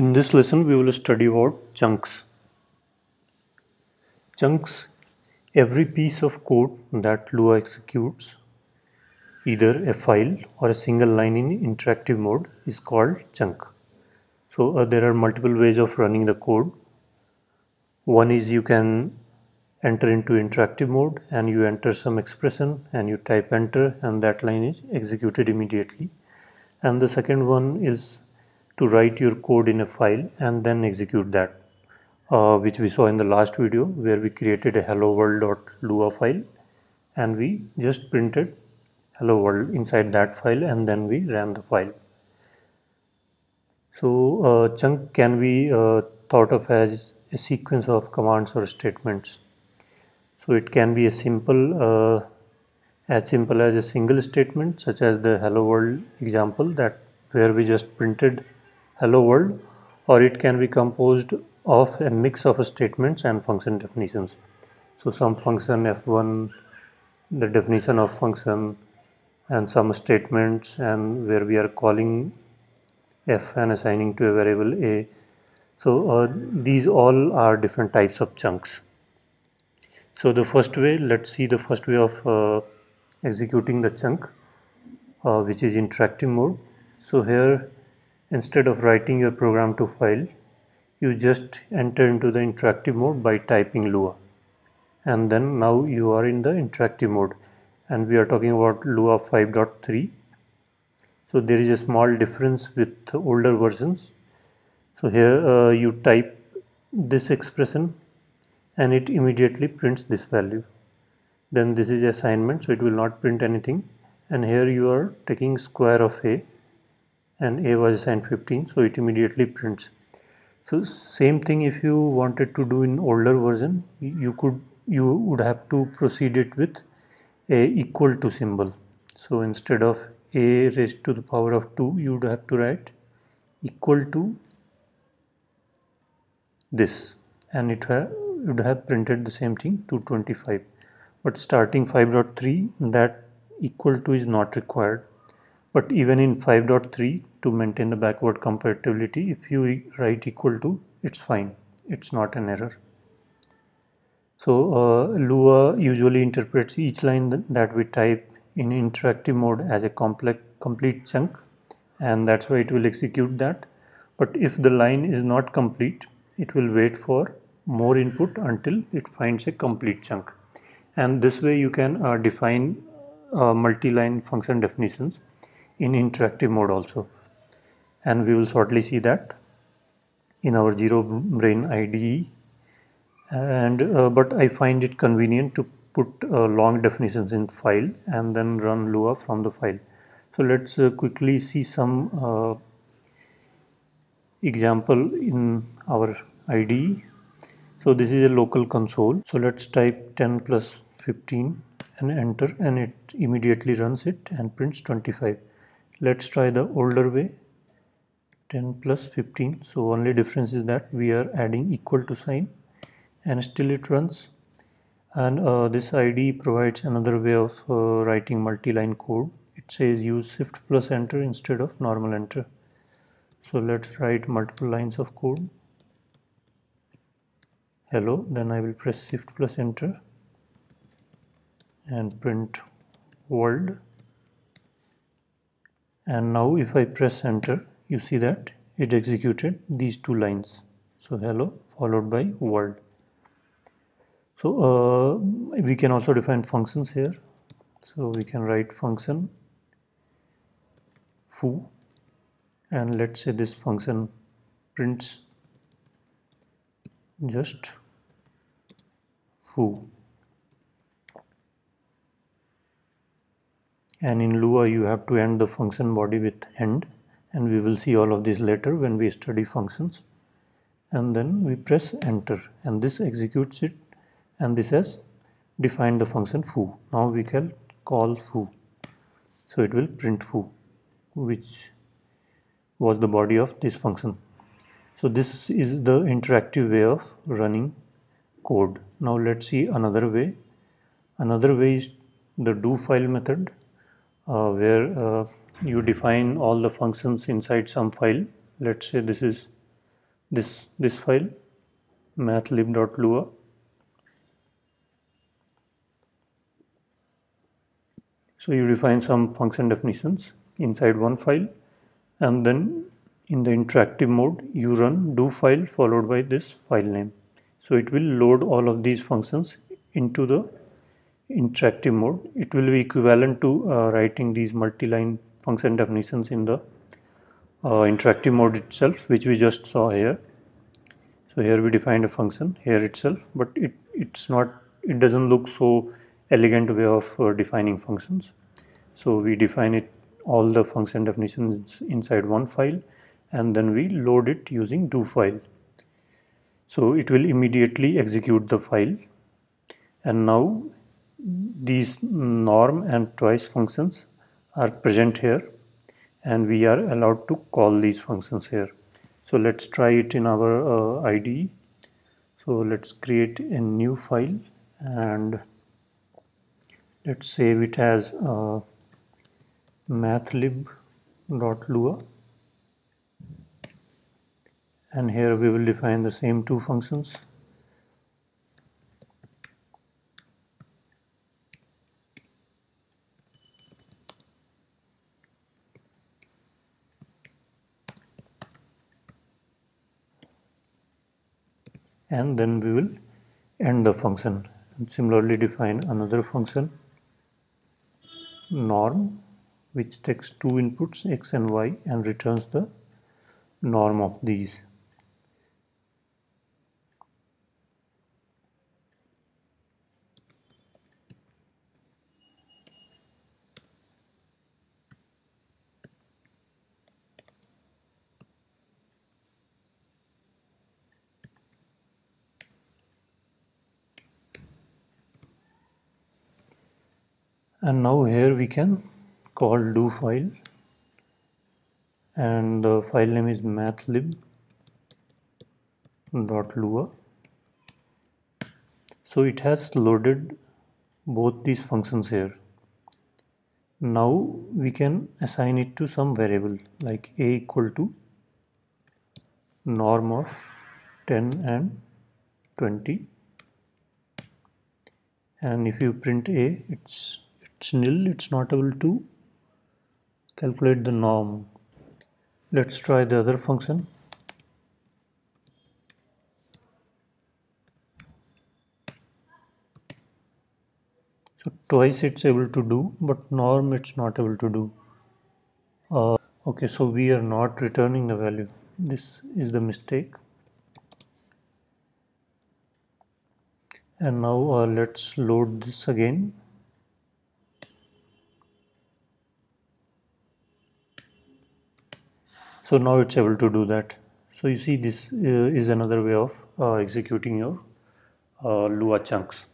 In this lesson, we will study about chunks. Chunks, every piece of code that Lua executes, either a file or a single line in interactive mode is called chunk. So uh, there are multiple ways of running the code. One is you can enter into interactive mode and you enter some expression and you type enter and that line is executed immediately. And the second one is to write your code in a file and then execute that uh, which we saw in the last video where we created a hello world.lua file and we just printed hello world inside that file and then we ran the file. So uh, chunk can be uh, thought of as a sequence of commands or statements? So it can be a simple uh, as simple as a single statement such as the hello world example that where we just printed hello world or it can be composed of a mix of statements and function definitions. So some function f1 the definition of function and some statements and where we are calling f and assigning to a variable a. So uh, these all are different types of chunks. So the first way let's see the first way of uh, executing the chunk uh, which is interactive mode. So here Instead of writing your program to file, you just enter into the interactive mode by typing Lua. And then now you are in the interactive mode and we are talking about Lua 5.3. So there is a small difference with older versions. So here uh, you type this expression and it immediately prints this value. Then this is assignment so it will not print anything and here you are taking square of a and a was assigned 15 so it immediately prints. So same thing if you wanted to do in older version you could you would have to proceed it with a equal to symbol. So instead of a raised to the power of 2 you would have to write equal to this. And it would have printed the same thing 225 but starting 5.3 that equal to is not required but even in 5.3 to maintain the backward compatibility if you write equal to it's fine. It's not an error. So uh, Lua usually interprets each line that we type in interactive mode as a complex complete chunk and that's why it will execute that. But if the line is not complete it will wait for more input until it finds a complete chunk. And this way you can uh, define uh, multi-line function definitions in interactive mode also. And we will shortly see that in our ZeroBrane IDE and uh, but I find it convenient to put uh, long definitions in file and then run Lua from the file. So let's uh, quickly see some uh, example in our IDE so this is a local console. So let's type 10 plus 15 and enter and it immediately runs it and prints 25 let's try the older way. 10 plus 15 so only difference is that we are adding equal to sign and still it runs. And uh, this IDE provides another way of uh, writing multi-line code. It says use shift plus enter instead of normal enter. So let's write multiple lines of code. Hello then I will press shift plus enter and print world and now if I press enter you see that it executed these two lines. So hello followed by world. So uh, we can also define functions here. So we can write function foo and let's say this function prints just foo and in Lua you have to end the function body with end. And we will see all of this later when we study functions. And then we press enter. And this executes it. And this has defined the function foo. Now we can call foo. So it will print foo which was the body of this function. So this is the interactive way of running code. Now let's see another way. Another way is the dofile method uh, where uh, you define all the functions inside some file. Let's say this is this this file mathlib.lua so you define some function definitions inside one file and then in the interactive mode you run dofile followed by this file name. So it will load all of these functions into the interactive mode. It will be equivalent to uh, writing these multi-line function definitions in the uh, interactive mode itself which we just saw here. So here we defined a function here itself but it it's not it doesn't look so elegant way of uh, defining functions. So we define it all the function definitions inside one file and then we load it using dofile. So it will immediately execute the file. And now these norm and twice functions are present here and we are allowed to call these functions here. So let's try it in our uh, IDE so let's create a new file and let's save it as uh, mathlib.lua and here we will define the same two functions and then we will end the function. And similarly define another function norm which takes two inputs x and y and returns the norm of these and now here we can call dofile. And the file name is mathlib.lua so it has loaded both these functions here. Now we can assign it to some variable like a equal to norm of 10 and 20 and if you print a it's it's nil it's not able to calculate the norm. Let's try the other function. So twice it's able to do but norm it's not able to do. Uh, okay so we are not returning the value. This is the mistake. And now uh, let's load this again so now it's able to do that. So you see this uh, is another way of uh, executing your uh, Lua chunks